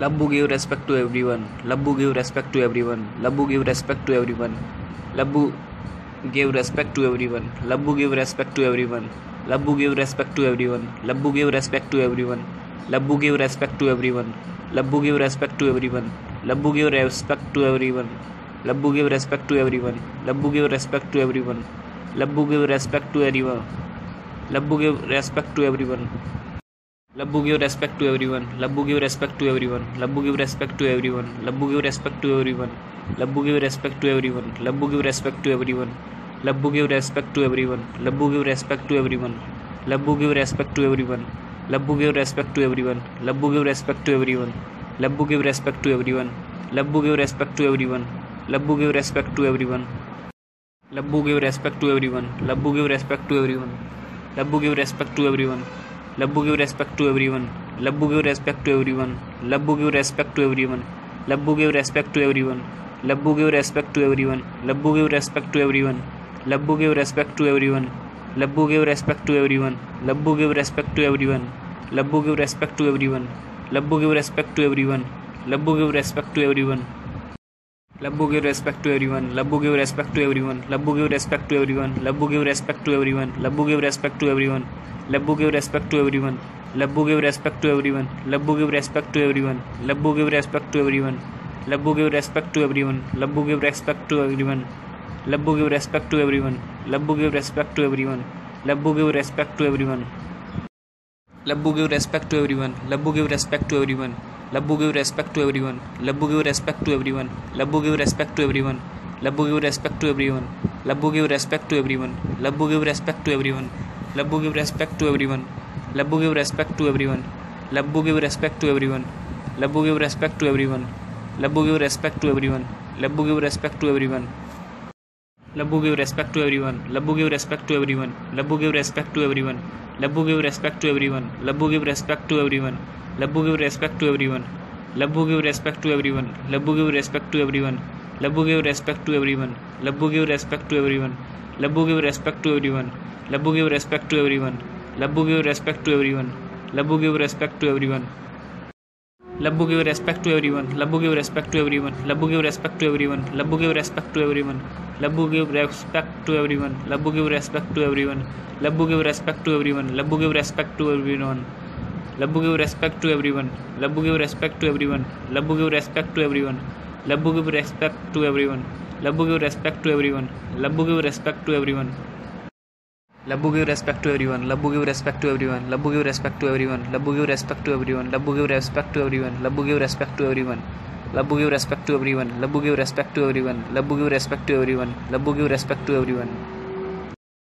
Labbu give respect to everyone. Labbu give respect to everyone. Labbu give respect to everyone. Labbu give respect to everyone. Labbu give respect to everyone. Labbu give respect to everyone. Labbu give respect to everyone. Labbu give respect to everyone. Labbu give respect to everyone. Labbu give respect to everyone. Labbu give respect to everyone. Labbu give respect to everyone. Labbu give respect to everyone. Labbu give respect to everyone. Labbu give respect to everyone. Labbu give respect to everyone. Labbu give respect to everyone. Labbu give respect to everyone. Labbu give respect to everyone. Labbu give respect to everyone. Labbu give respect to everyone. Labbu give respect to everyone. Labbu give respect to everyone. Labbu give respect to everyone. Labbu give respect to everyone. Labbu give respect to everyone. Labbu give respect to everyone. Labbu give respect to everyone. Labbu give respect to everyone. Labbu give respect to everyone. Labbu give respect to everyone. Labbu give respect to everyone. Labbu give respect to everyone. Labbu give respect to everyone. Labbu give respect to everyone. Labbu give respect to everyone. Labbu give respect to everyone. Labbu give respect to everyone. Labbu give respect to everyone. Labbu give respect to everyone. Labbu give respect to everyone. Labbu give respect to everyone. Labbu give respect to everyone. Labbu give respect to everyone. Labbu give respect to everyone. Labbu give respect to everyone. Labbu give respect to everyone. Labbu give respect to everyone. Labbu give respect to everyone. Labbu give respect to everyone. Labbu give respect to everyone. Labbu give respect to everyone. Labbu give respect to everyone. Labbu give respect to everyone. Labbu give respect to everyone. Labbu give respect to everyone. Labbu give respect to everyone. Labbu give respect to everyone. Labbu give respect to everyone. Labbu give respect to everyone. Labbu give respect to everyone. Labbu give respect to everyone. Labbu give respect to everyone. Labbu give respect to everyone. Labbu give respect to everyone. Labbu give respect to everyone. Labbu give respect to everyone. Labbu give respect to everyone. Labbu give respect to everyone. Labbu give respect to everyone. Labbu give respect to everyone. Labbu give respect to everyone. Labbu give respect to everyone. Labbu give respect to everyone. Labbu give respect to everyone. Labbu give respect to everyone. Labbu give respect to everyone. Labbu give respect to everyone. Labbu give respect to everyone. Labbu give respect to everyone. Labbu give respect to everyone. Labbu give respect to everyone. Labbu give respect to everyone. Labbu give respect to everyone. Labbu give respect to everyone. Labbu give respect to everyone. Labbu give respect to everyone. Labbu give respect to everyone. Labbu give respect to everyone. Labbu give respect to everyone. Labbu give respect to everyone. Labbu give respect to everyone. Labbu give respect to everyone. Labbu give respect to everyone. Labbu give respect to everyone. Labbu give respect to everyone. Labbu give respect to everyone. Labbu give respect to everyone. Labbu give respect to everyone. Labbu give respect to everyone. Labbu give respect to everyone. Labbu give respect to everyone. Labbu give respect to everyone. Labbu give respect to everyone. Labbu give respect to everyone. Labbu give respect to everyone. Labbu give respect to everyone. Labbu give respect to everyone. Labbu give respect to everyone.